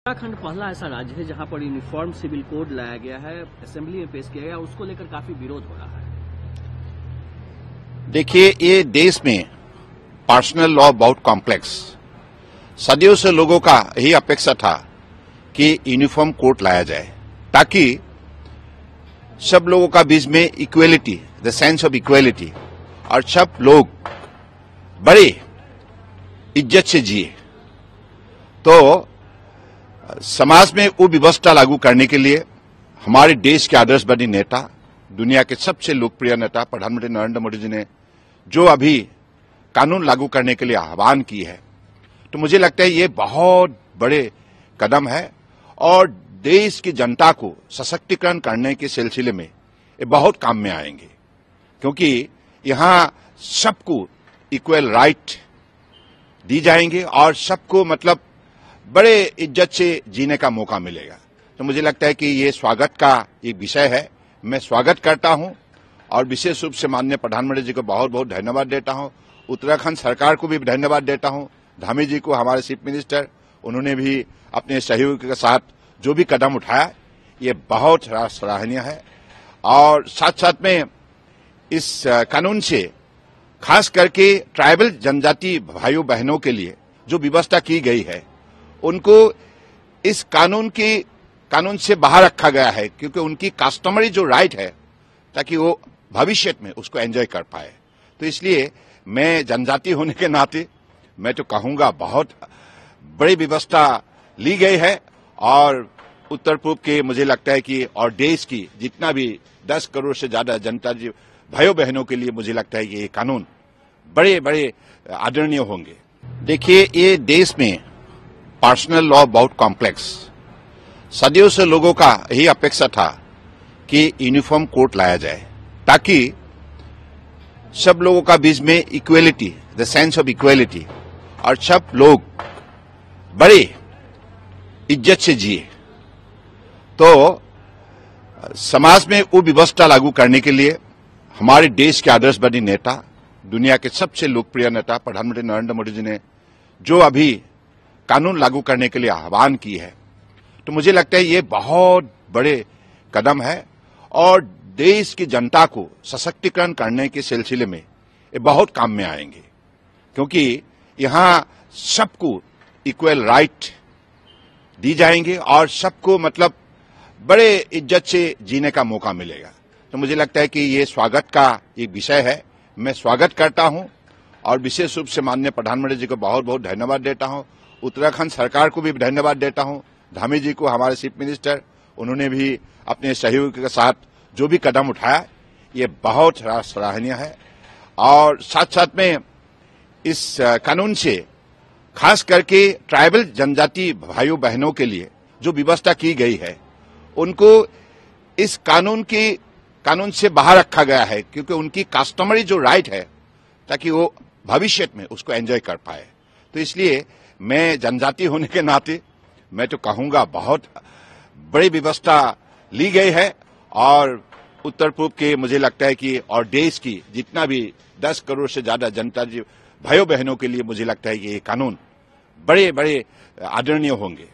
उत्तराखंड पहला ऐसा राज्य है जहाँ पर यूनिफॉर्म सिविल कोड लाया गया है असेंबली में पेश किया गया उसको लेकर काफ़ी विरोध हो रहा है। देखिए, ये देश में पर्सनल लॉ बहुत कॉम्प्लेक्स सदियों से लोगों का यही अपेक्षा था कि यूनिफॉर्म कोड लाया जाए, ताकि सब लोगों का बीच में equality the sense of equality और सब लोग बड़े इज़्ज़त से जिए। तो समाज में वो व्यवस्था लागू करने के लिए हमारे देश के आदर्शवादी नेता, दुनिया के सबसे लोकप्रिय नेता प्रधानमंत्री नरेंद्र मोदी जी ने जो अभी कानून लागू करने के लिए आह्वान की है तो मुझे लगता है ये बहुत बड़े कदम है और देश की जनता को सशक्तिकरण करने के सिलसिले में ये बहुत काम में आएँगे। क्योंकि यहाँ सबको इक्वल राइट दी जाएँगे और सबको मतलब बड़े इज़्ज़त से जीने का मौका मिलेगा। तो मुझे लगता है कि ये स्वागत का एक विषय है। मैं स्वागत करता हूँ और विशेष रूप से माननीय प्रधानमंत्री जी को बहुत बहुत धन्यवाद देता हूँ। उत्तराखंड सरकार को भी धन्यवाद देता हूँ। धामी जी को, हमारे चीफ मिनिस्टर, उन्होंने भी अपने सहयोग के साथ जो भी कदम उठाया, ये बहुत सराहनीय है। और साथ साथ में इस कानून से खास करके ट्राइबल जनजाति भाइयों बहनों के लिए जो व्यवस्था की गई है उनको इस कानून की, कानून से बाहर रखा गया है, क्योंकि उनकी कस्टमरी जो राइट है, ताकि वो भविष्य में उसको एंजॉय कर पाए। तो इसलिए मैं जनजाति होने के नाते, मैं तो कहूँगा बहुत बड़ी व्यवस्था ली गई है, और उत्तर पूर्व के मुझे लगता है कि, और देश की जितना भी दस करोड़ से ज़्यादा जनता जी, भाइयों बहनों के लिए मुझे लगता है कि ये कानून बड़े बड़े आदरणीय होंगे। देखिए, ये देश में पर्सनल लॉ बहुत कॉम्प्लेक्स सदियों से लोगों का यही अपेक्षा था कि यूनिफॉर्म कोर्ट लाया जाए, ताकि सब लोगों का बीच में equality the sense of equality और सब लोग बड़े इज़्ज़त से जिए। तो समाज में वो व्यवस्था लागू करने के लिए हमारे देश के आदर्शवादी नेता, दुनिया के सबसे लोकप्रिय नेता, प्रधानमंत्री नरेंद्र मोदी जी ने, जो अभी कानून लागू करने के लिए आह्वान की है। तो मुझे लगता है ये बहुत बड़े कदम है और देश की जनता को सशक्तिकरण करने के सिलसिले में ये बहुत काम में आएँगे। क्योंकि यहाँ सबको इक्वल राइट दी जाएँगे और सबको मतलब बड़े इज़्ज़त से जीने का मौका मिलेगा। तो मुझे लगता है कि ये स्वागत का एक विषय है। मैं स्वागत करता हूँ और विशेष रूप से माननीय प्रधानमंत्री जी को बहुत बहुत धन्यवाद देता हूँ। उत्तराखंड सरकार को भी धन्यवाद देता हूँ। धामी जी को हमारे चीफ मिनिस्टर, उन्होंने भी अपने सहयोग के साथ जो भी कदम उठाया, ये बहुत सराहनीय है। और साथ साथ में इस कानून से, खास करके ट्राइबल जनजाति भाइयों बहनों के लिए जो व्यवस्था की गई है, उनको इस कानून की, कानून से बाहर रखा गया है, क्योंकि उनकी कस्टमरी जो राइट है, ताकि वो भविष्य में उसको एंजॉय कर पाए। तो इसलिए मैं जनजाति होने के नाते मैं तो कहूँगा बहुत बड़ी व्यवस्था ली गई है और उत्तर पूर्व के मुझे लगता है कि और देश की जितना भी दस करोड़ से ज़्यादा जनता जी, भाइयों बहनों के लिए मुझे लगता है कि ये कानून बड़े बड़े आदरणीय होंगे।